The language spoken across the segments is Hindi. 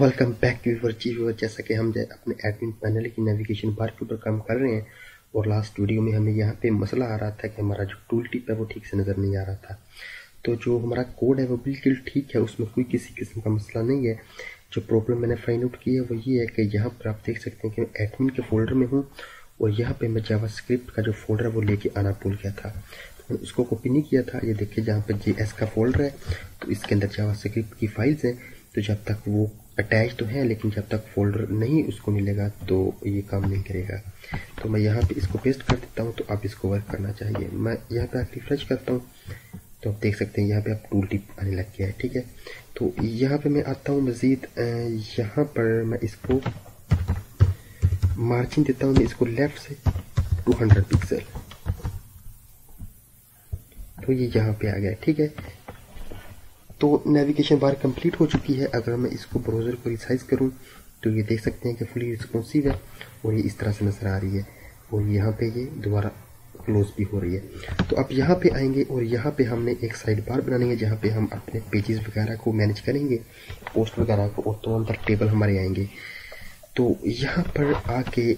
वेलकम बैक टू यूर जी व्यूवर जैसा कि हम अपने एडमिन पैनल की नेविगेशन बार के ऊपर काम कर रहे हैं, और लास्ट वीडियो में हमें यहाँ पे मसला आ रहा था कि हमारा जो टूल टिप है वो ठीक से नज़र नहीं आ रहा था। तो जो हमारा कोड है वो बिल्कुल ठीक है, उसमें कोई किसी किस्म का मसला नहीं है। जो प्रॉब्लम मैंने फाइंड आउट की है वो ये है कि यहाँ पर आप देख सकते हैं कि मैं एडमिन के फोल्डर में हूँ, और यहाँ पे मैं जावा स्क्रिप्ट का जो फोल्डर है वो लेके आना भूल गया था। तो उसको कॉपी नहीं किया था। ये देखिए जहाँ पर जे का फोल्डर है तो इसके अंदर जावा स्क्रिप्ट की फाइल्स हैं। तो जब तक वो अटैच तो है, लेकिन जब तक फोल्डर नहीं उसको मिलेगा तो ये काम नहीं करेगा। तो मैं यहाँ पे इसको पेस्ट कर देता हूँ तो आप इसको वर्क करना चाहिए। मैं यहाँ पे आप रिफ्रेश करता हूँ तो आप देख सकते हैं यहाँ पे आप टूल टिप आने लग गया है, ठीक है? तो यहाँ पे मैं आता हूँ मज़ीद यहाँ पर मैं इसको मार्जिन देता हूँ, मैं इसको लेफ़्ट से 200 पिक्सल तो ये यहाँ पे आ गया, ठीक है? तो नेविगेशन बार कंप्लीट हो चुकी है। अगर मैं इसको ब्राउज़र को रिसाइज करूँ तो ये देख सकते हैं कि फुली रिस्पॉन्सिव है और ये इस तरह से नज़र आ रही है और यहाँ पे ये दोबारा क्लोज भी हो रही है। तो अब यहाँ पे आएँगे और यहाँ पे हमने एक साइड बार बनानी है, जहाँ पे हम अपने पेजेस वगैरह को मैनेज करेंगे पोस्ट वगैरह को और तो अंदर टेबल हमारे आएँगे। तो यहाँ पर आके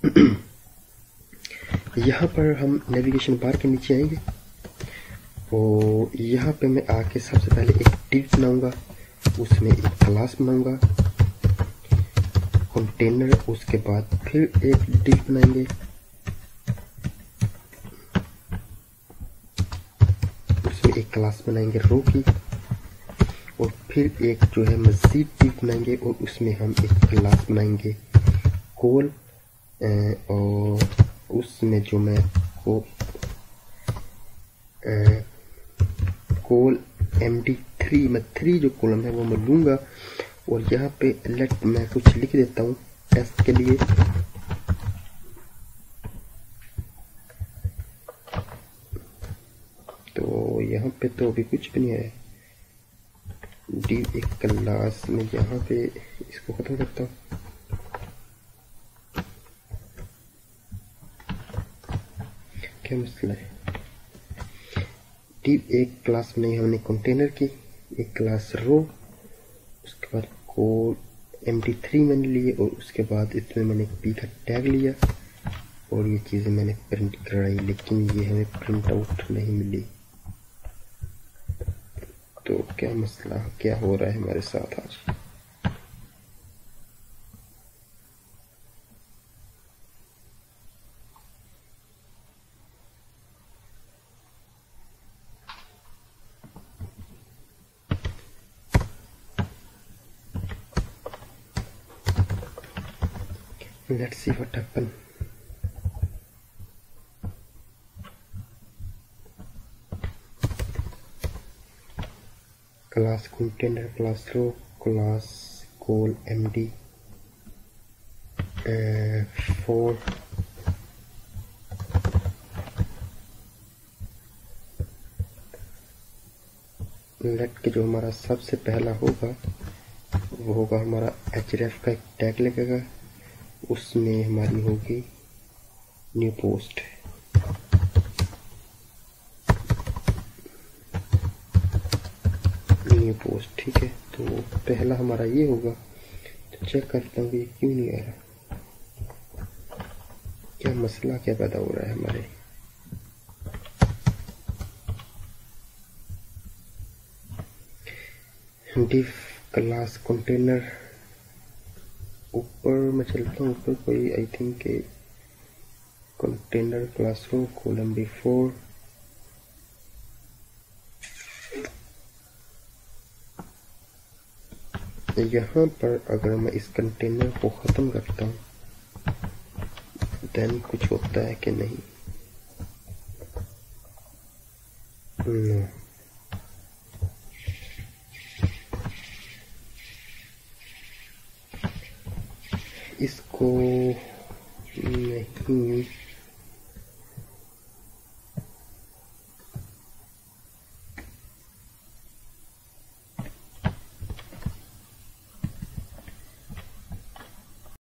यहाँ पर हम नेविगेशन बार के नीचे आएँगे। और यहाँ पे मैं आके सबसे पहले एक डिव बनाऊँगा, उसमें एक क्लास बनाऊँगा कंटेनर उसके बाद फिर एक डिव बनाएँगे। उसमें एक क्लास बनाएँगे रो की और फिर एक जो है मजीद डिव बनाएँगे, और उसमें हम एक क्लास बनाएँगे कोल और उसमें जो मैं को कोल एम डी थ्री मैं थ्री जो कॉलम है वो मैं लूँगा। और यहाँ पे लेट मैं कुछ लिख देता हूँ टेस्ट के लिए। तो यहाँ पे तो अभी कुछ भी नहीं है। डी एक क्लास में यहाँ पे इसको खत्म करता हूँ। क्या मसला है? टिप एक क्लास बनाई हमने कंटेनर की, एक क्लास रो उसके बाद कोड एम टी थ्री मैंने लिए और उसके बाद इसमें मैंने पी का टैग लिया और ये चीज़ें मैंने प्रिंट कराई, लेकिन ये हमें प्रिंट आउट नहीं मिली। तो क्या मसला, क्या हो रहा है हमारे साथ आज? Let's see what happen class container class row class call md uh, for let के जो हमारा सबसे पहला होगा वो होगा हमारा एच का एक टैग लगेगा उसमें हमारी होगी। न्यू पोस्ट न्यू पोस्ट, ठीक है? तो पहला हमारा ये होगा। तो चेक करता हूँ कि क्यों नहीं आ रहा। क्या मसला, क्या पैदा हो रहा है हमारे? डिफ क्लास कंटेनर ऊपर मैं चलता हूँ ऊपर कोई आई थिंक के container classroom column B four यहाँ पर अगर मैं इस कंटेनर को ख़त्म करता हूँ देन कुछ होता है कि नहीं no. इसको नहीं